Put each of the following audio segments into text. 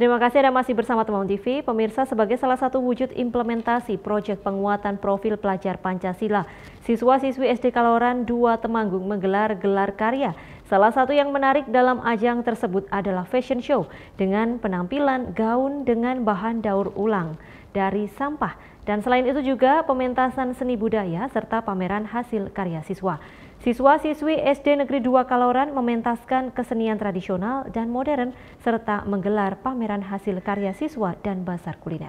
Terima kasih Anda masih bersama Teman TV. Pemirsa, sebagai salah satu wujud implementasi proyek penguatan profil pelajar Pancasila, siswa-siswi SD Kaloran 2 Temanggung menggelar gelar karya. Salah satu yang menarik dalam ajang tersebut adalah fashion show dengan penampilan gaun dengan bahan daur ulang dari sampah. Dan selain itu juga pementasan seni budaya serta pameran hasil karya siswa. Siswa-siswi SD Negeri 2 Kaloran mementaskan kesenian tradisional dan modern serta menggelar pameran hasil karya siswa dan basar kuliner.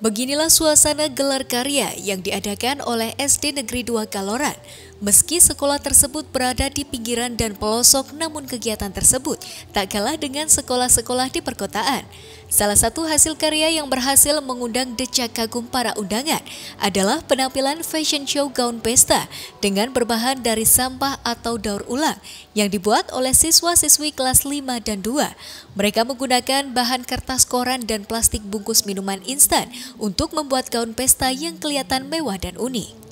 Beginilah suasana gelar karya yang diadakan oleh SD Negeri 2 Kaloran. Meski sekolah tersebut berada di pinggiran dan pelosok namun kegiatan tersebut tak kalah dengan sekolah-sekolah di perkotaan. Salah satu hasil karya yang berhasil mengundang decak kagum para undangan adalah penampilan fashion show gaun pesta dengan berbahan dari sampah atau daur ulang yang dibuat oleh siswa-siswi kelas 5 dan 2. Mereka menggunakan bahan kertas koran dan plastik bungkus minuman instan untuk membuat gaun pesta yang kelihatan mewah dan unik.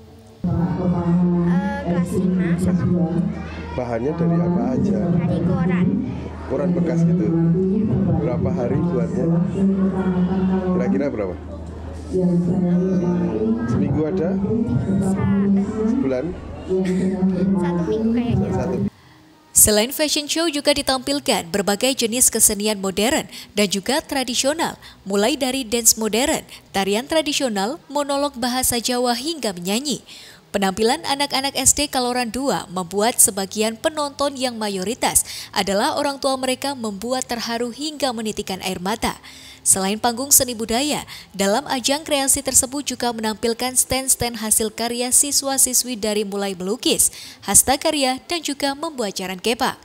Bahannya dari apa aja? Dari koran. Koran bekas gitu. Berapa hari buatnya? Kira-kira berapa? Seminggu ada? Sebulan? Satu minggu kayaknya. Satu. Selain fashion show juga ditampilkan berbagai jenis kesenian modern dan juga tradisional, mulai dari dance modern, tarian tradisional, monolog bahasa Jawa hingga menyanyi. Penampilan anak-anak SD Kaloran 2 membuat sebagian penonton yang mayoritas adalah orang tua mereka membuat terharu hingga menitikan air mata. Selain panggung seni budaya, dalam ajang kreasi tersebut juga menampilkan stand-stand hasil karya siswa-siswi dari mulai melukis, hasta karya, dan juga membuat jaran kepak.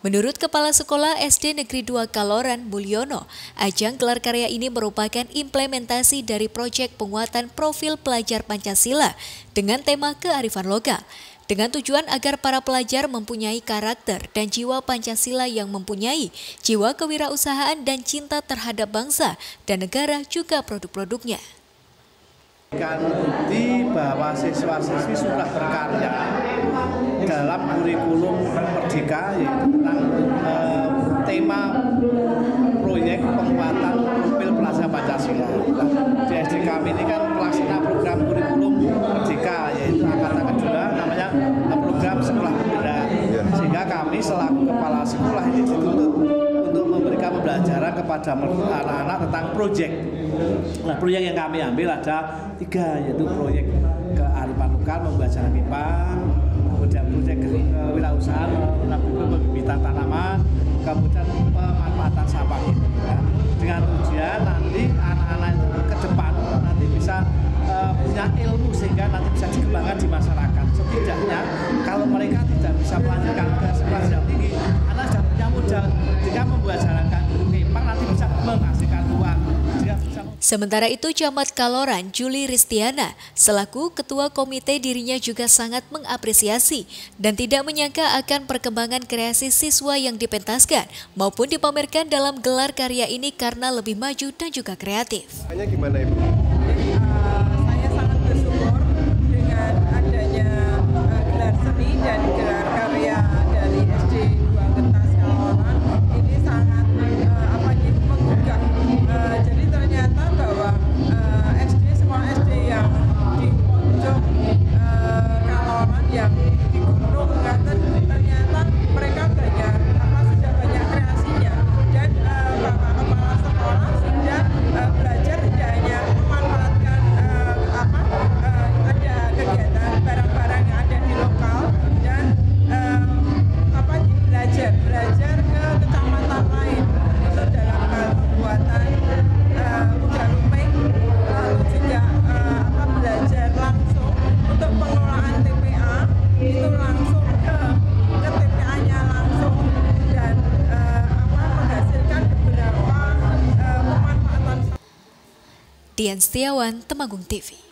Menurut Kepala Sekolah SD Negeri 2 Kaloran Mulyono, ajang gelar karya ini merupakan implementasi dari proyek penguatan profil pelajar Pancasila dengan tema kearifan lokal. Dengan tujuan agar para pelajar mempunyai karakter dan jiwa Pancasila yang mempunyai jiwa kewirausahaan dan cinta terhadap bangsa dan negara juga produk-produknya. Kan bukti bahwa siswa-siswi sudah berkarya dalam kurikulum Merdeka yaitu tentang eh, tema proyek penguatan profil Plaza Pancasila. Di SD kami ini kan pelaksana program kurikulum Merdeka yaitu angkatan kedua namanya program sekolah pemuda. Sehingga kami selaku kepala sekolah ini dituntut untuk memberikan pembelajaran kepada anak-anak tentang proyek. Nah, proyek yang kami ambil ada tiga, yaitu proyek kearifan lokal membuat jalan pipa, kemudian proyek kewirausahaan melakukan pembibitan tanaman, kemudian pemanfaatan sampah itu. Ya. Dengan tujuan nanti anak-anak ke depan nanti bisa uh, punya ilmu sehingga nanti bisa dikembangkan di masyarakat. Setidaknya Sementara itu Camat Kaloran Juli Ristiana selaku ketua komite dirinya juga sangat mengapresiasi dan tidak menyangka akan perkembangan kreasi siswa yang dipentaskan maupun dipamerkan dalam gelar karya ini karena lebih maju dan juga kreatif. Hanya gimana Ibu? Dian Setiawan, Temanggung TV.